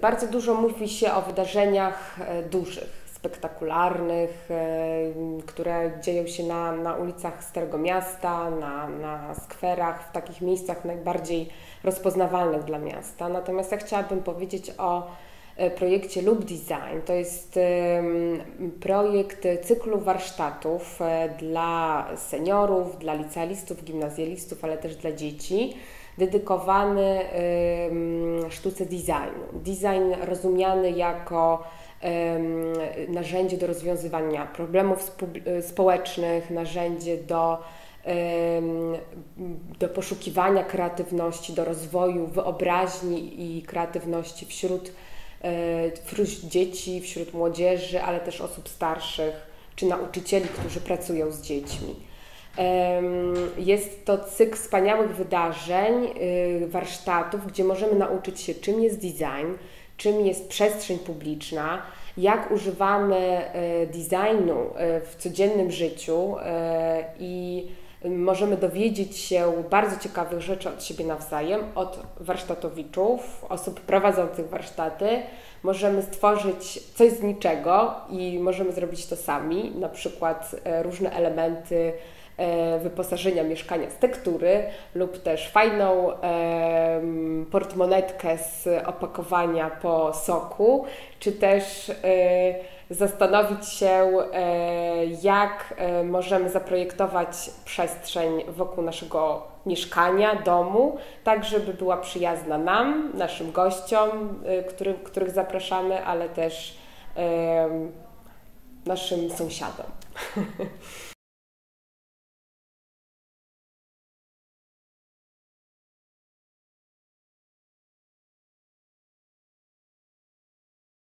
Bardzo dużo mówi się o wydarzeniach e, dużych, spektakularnych, e, które dzieją się na, na ulicach Starego Miasta, na, na skwerach, w takich miejscach najbardziej rozpoznawalnych dla miasta. Natomiast ja chciałabym powiedzieć o projekcie Loop Design. To jest projekt cyklu warsztatów dla seniorów, dla licealistów, gimnazjalistów, ale też dla dzieci dedykowany sztuce designu. Design rozumiany jako narzędzie do rozwiązywania problemów społecznych, narzędzie do, do poszukiwania kreatywności, do rozwoju wyobraźni i kreatywności wśród, e, wśród dzieci, wśród młodzieży, ale też osób starszych czy nauczycieli, którzy pracują z dziećmi. Jest to cykl wspaniałych wydarzeń, y, warsztatów, gdzie możemy nauczyć się, czym jest design, czym jest przestrzeń publiczna, jak używamy y, designu y, w codziennym życiu i możemy dowiedzieć się bardzo ciekawych rzeczy od siebie nawzajem, od warsztatowiczów, osób prowadzących warsztaty. Możemy stworzyć coś z niczego i możemy zrobić to sami, na przykład różne elementy E, wyposażenia mieszkania z tektury lub też fajną portmonetkę z opakowania po soku, czy też e, zastanowić się, e, jak możemy zaprojektować przestrzeń wokół naszego mieszkania, domu, tak żeby była przyjazna nam, naszym gościom, który, których zapraszamy, ale też naszym sąsiadom.